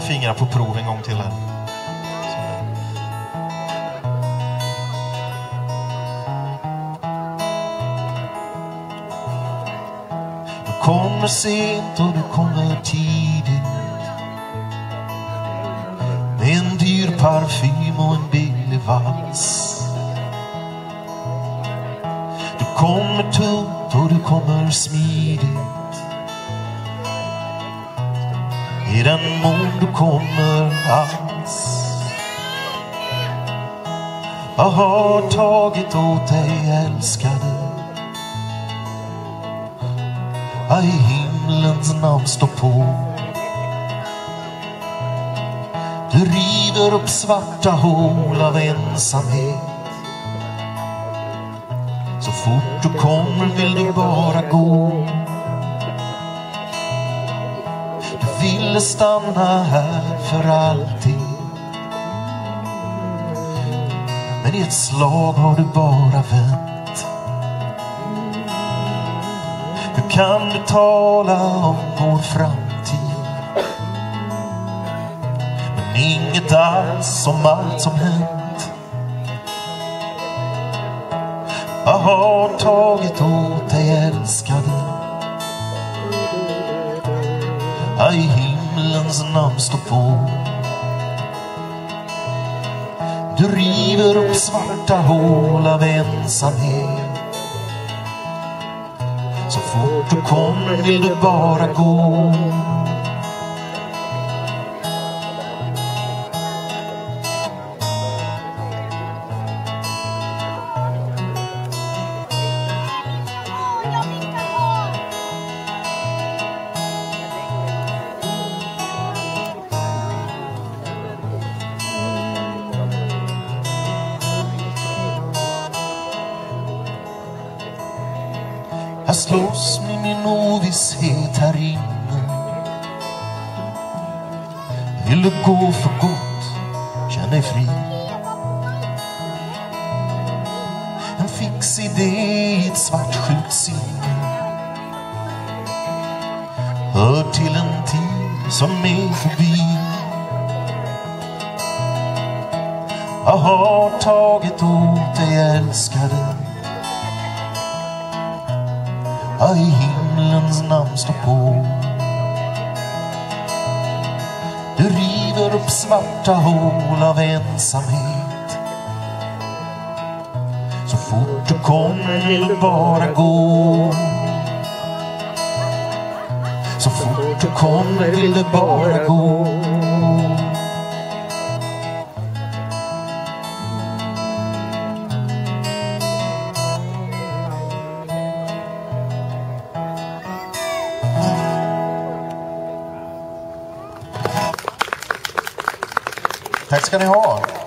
fingrar på prov en gång till här. Du kommer sent och du kommer tidigt. Med en dyr parfym och en billig vals. Du kommer tungt och du kommer smidigt. I den mån du kommer alls. Jag har tagit åt dig älskade. Jag I himlens namn står på. Du river upp svarta hål av ensamhet. Så fort du kommer vill du bara ville stanna här för alltid. Men i ett slag har du bara vänt. Hur kan du tala om vår framtid? Men inget alls om allt som hänt. Vad har tagit åt dig älskade. I himlens namn står på. Du river upp svarta hål av ensamhet. Så fort du kommer vill du bara gå. Jag slåss med min ovisshet här inne. Vill du gå för gott, känn dig fri. En fix idé i ett svartsjukt sinne. Hör till en tid som är förbi. Jag har tagit åt dig älskade. I himlens namn stå på. Du river upp svarta hål av ensamhet. Så fort du kommer vill du bara gå. Så fort du kommer vill du bara gå. Tack ska ni ha.